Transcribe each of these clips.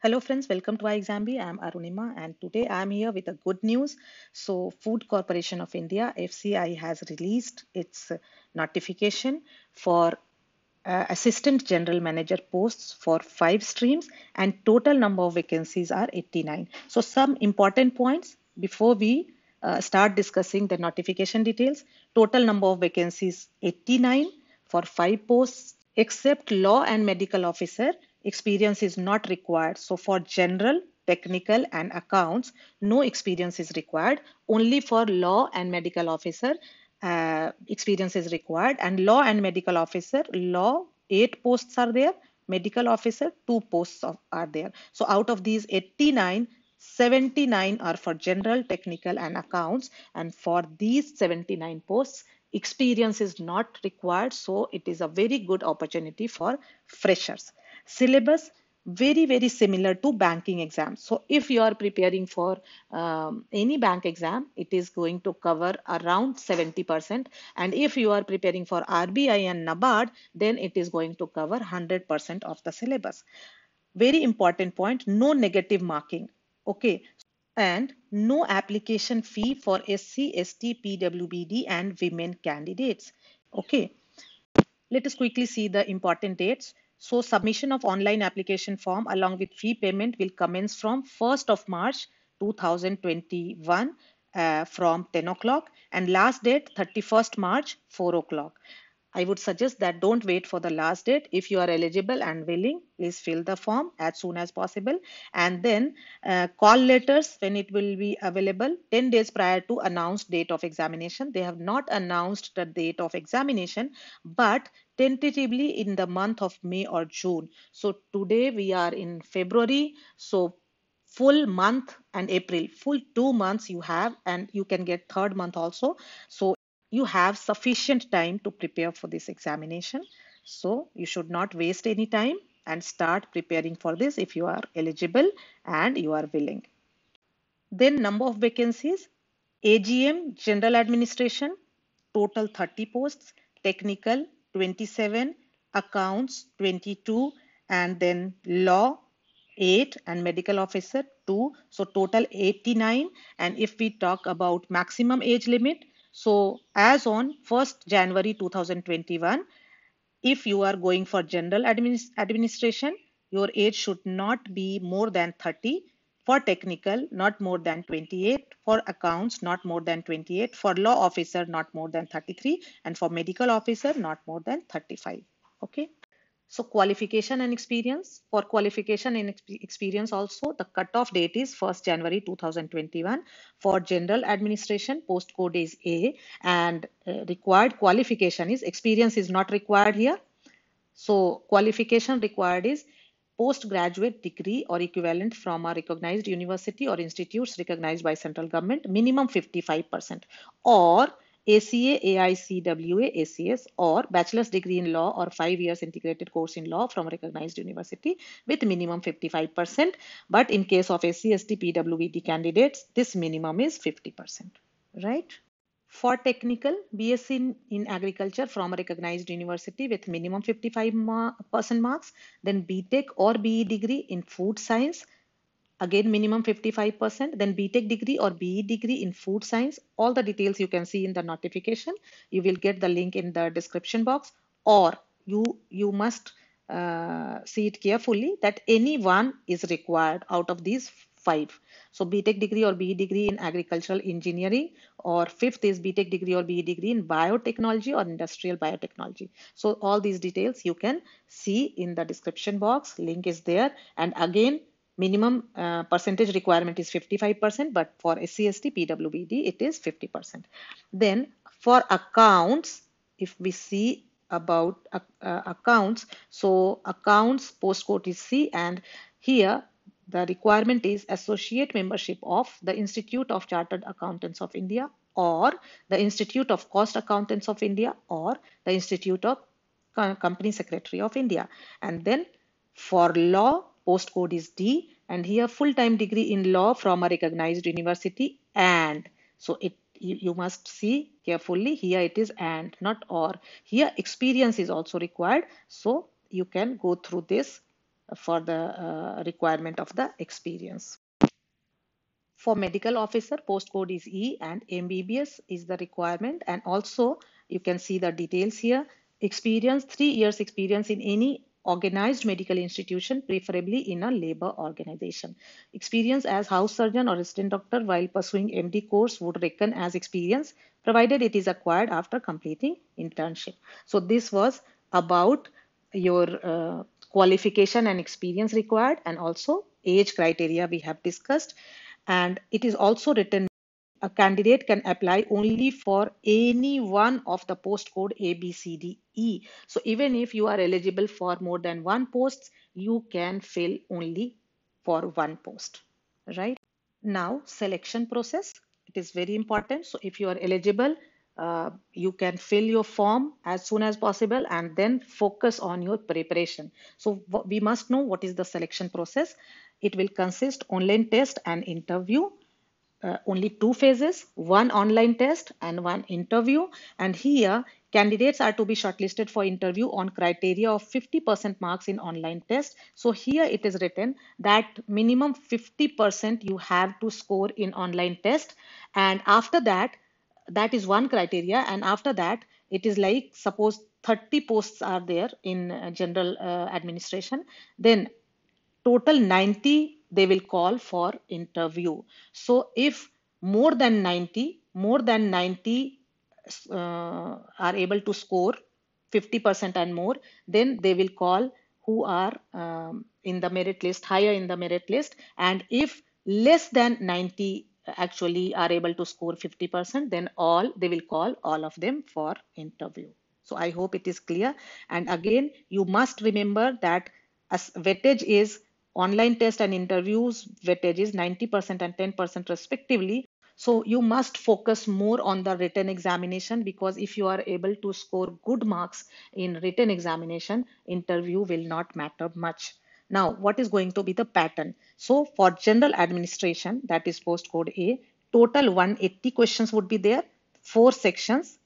Hello friends, welcome to ixamBee. I'm Arunima and today I'm here with a good news. So Food Corporation of India, FCI has released its notification for uh, Assistant General Manager posts for five streams and total number of vacancies are 89. So some important points before we uh, start discussing the notification details. Total number of vacancies 89 for five posts except law and medical officer experience is not required. So for general, technical and accounts, no experience is required. Only for law and medical officer, uh, experience is required. And law and medical officer, law, eight posts are there. Medical officer, two posts of, are there. So out of these 89, 79 are for general, technical and accounts. And for these 79 posts, experience is not required. So it is a very good opportunity for freshers. Syllabus very very similar to banking exams so if you are preparing for um, any bank exam it is going to cover around 70% and if you are preparing for rbi and nabard then it is going to cover 100% of the syllabus. Very important point no negative marking. Okay and no application fee for sc st pwbd and women candidates. Okay. Let us quickly see the important dates. So submission of online application form along with fee payment will commence from 1st of March 2021 uh, from 10 o'clock and last date 31st March 4 o'clock. I would suggest that don't wait for the last date. If you are eligible and willing, please fill the form as soon as possible. And then uh, call letters when it will be available 10 days prior to announced date of examination. They have not announced the date of examination, but tentatively in the month of May or June. So today we are in February. So full month and April, full two months you have, and you can get third month also. So you have sufficient time to prepare for this examination. So you should not waste any time and start preparing for this if you are eligible and you are willing. Then number of vacancies, AGM, General Administration, total 30 posts, Technical 27, Accounts 22, and then Law 8 and Medical Officer 2. So total 89. And if we talk about maximum age limit, so as on 1st January 2021, if you are going for general administ administration, your age should not be more than 30. For technical, not more than 28. For accounts, not more than 28. For law officer, not more than 33. And for medical officer, not more than 35. Okay. So qualification and experience. For qualification and experience also, the cutoff date is 1st January 2021. For general administration, postcode is A and uh, required qualification is experience is not required here. So qualification required is postgraduate degree or equivalent from a recognized university or institutes recognized by central government, minimum 55% or ACA, AICWA, ACS or bachelor's degree in law or five years integrated course in law from a recognized university with minimum 55%. But in case of SC, ST, PWBD candidates, this minimum is 50%, right? For technical, BSc in, in agriculture from a recognized university with minimum 55% marks, then BTech or BE degree in food science, again minimum 55% then btech degree or be degree in food science. All the details you can see in the notification. You will get the link in the description box or you you must uh, see it carefully that any one is required out of these five. So btech degree or be degree in agricultural engineering or fifth is btech degree or be degree in biotechnology or industrial biotechnology. So all these details you can see in the description box. Link is there. And again minimum uh, percentage requirement is 55%, but for SCST PWBD, it is 50%. Then for accounts, if we see about uh, uh, accounts, so accounts postcode is C and here the requirement is associate membership of the Institute of Chartered Accountants of India or the Institute of Cost Accountants of India or the Institute of Company Secretary of India. And then for law, postcode is D and here full-time degree in law from a recognized university and so it you, must see carefully here it is and not or here experience is also required so you can go through this for the uh, requirement of the experience. For medical officer, postcode is E and MBBS is the requirement. And also you can see the details here. Experience, three years experience in any organized medical institution, preferably in a labor organization. Experience as house surgeon or resident doctor while pursuing MD course would reckon as experience, provided it is acquired after completing internship. So this was about your uh, qualification and experience required and also age criteria we have discussed and it is also written a candidate can apply only for any one of the postcode A, B, C, D, E. So even if you are eligible for more than one post, you can fill only for one post, right? Now selection process, it is very important. So if you are eligible, uh, you can fill your form as soon as possible and then focus on your preparation. So we must know what is the selection process. It will consist online test and interview. Uh, only two phases, one online test and one interview. And here candidates are to be shortlisted for interview on criteria of 50% marks in online test. So here it is written that minimum 50% you have to score in online test. And after that, that is one criteria. And after that, it is like suppose 30 posts are there in uh, general uh, administration. Then total 90 they will call for interview. So if more than 90 more than 90 uh, are able to score 50% and more then they will call who are um, in the merit list higher in the merit list. And if less than 90 actually are able to score 50% then all they will call all of them for interview. So i hope it is clear. And again you must remember that as weightage is online test and interviews weightage is 90% and 10% respectively. So you must focus more on the written examination because if you are able to score good marks in written examination, interview will not matter much. Now, what is going to be the pattern? So for general administration, that is postcode A, total 180 questions would be there, four sections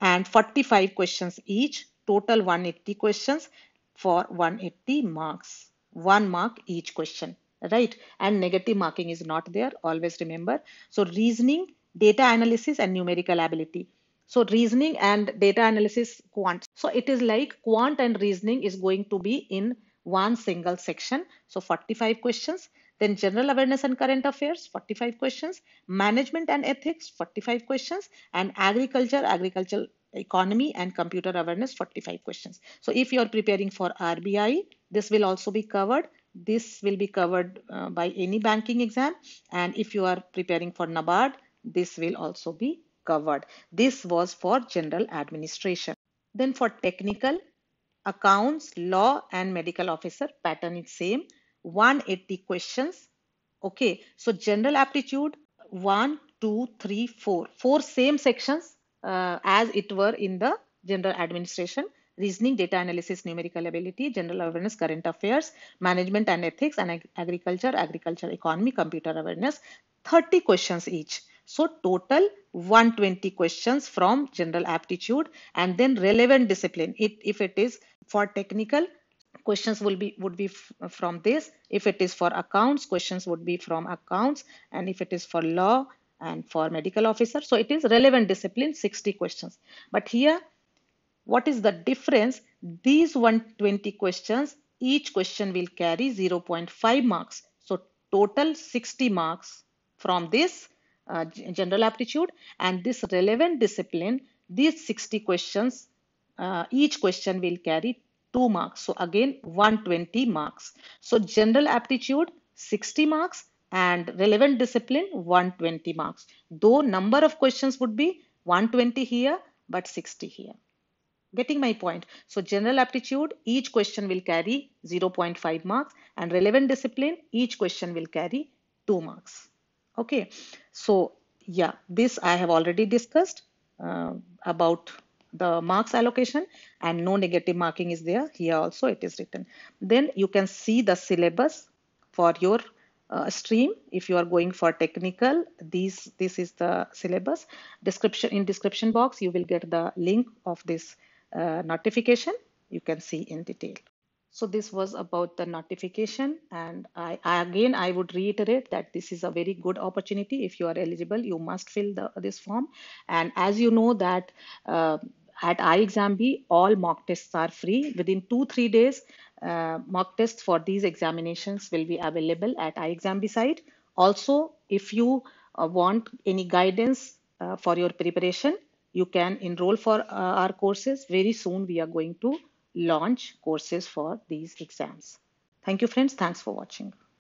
and 45 questions each, total 180 questions for 180 marks one mark each question right? And negative marking is not there always remember. So reasoning data analysis and numerical ability. So reasoning and data analysis quant. So it is like quant and reasoning is going to be in one single section. So 45 questions then general awareness and current affairs 45 questions management and ethics 45 questions and agriculture agricultural economy and computer awareness 45 questions. So if you are preparing for rbi this will also be covered. This will be covered uh, by any banking exam. And if you are preparing for nabard this will also be covered. This was for general administration. Then for technical accounts law and medical officer pattern is same. 180 questions. Okay so general aptitude one two three four. Four same sections uh, as it were in the general administration reasoning, data analysis, numerical ability, general awareness, current affairs, management and ethics, and ag agriculture, agriculture economy, computer awareness, 30 questions each. So total 120 questions from general aptitude and then relevant discipline. It, if it is for technical, questions will be would be from this. If it is for accounts, questions would be from accounts. And if it is for law, and for medical officer. So it is relevant discipline 60 questions. But here, what is the difference? These 120 questions, each question will carry 0.5 marks. So total 60 marks from this uh, general aptitude and this relevant discipline, these 60 questions, uh, each question will carry 2 marks. So again, 120 marks. So general aptitude, 60 marks and relevant discipline 120 marks though number of questions would be 120 here but 60 here getting my point. So general aptitude each question will carry 0.5 marks and relevant discipline each question will carry 2 marks. Okay. So yeah this i have already discussed uh, about the marks allocation and no negative marking is there. Here also it is written. Then you can see the syllabus for your uh, stream. If you are going for technical these this is the syllabus. Description in description box you will get the link of this uh, notification you can see in detail So this was about the notification and I, I, again I would reiterate that this is a very good opportunity. If you are eligible, you must fill the, this form. And as you know that uh, at ixamBee, all mock tests are free. Within two, three days, uh, mock tests for these examinations will be available at ixamBee site. Also, if you uh, want any guidance uh, for your preparation, you can enroll for uh, our courses. Very soon we are going to launch courses for these exams. Thank you friends. Thanks for watching.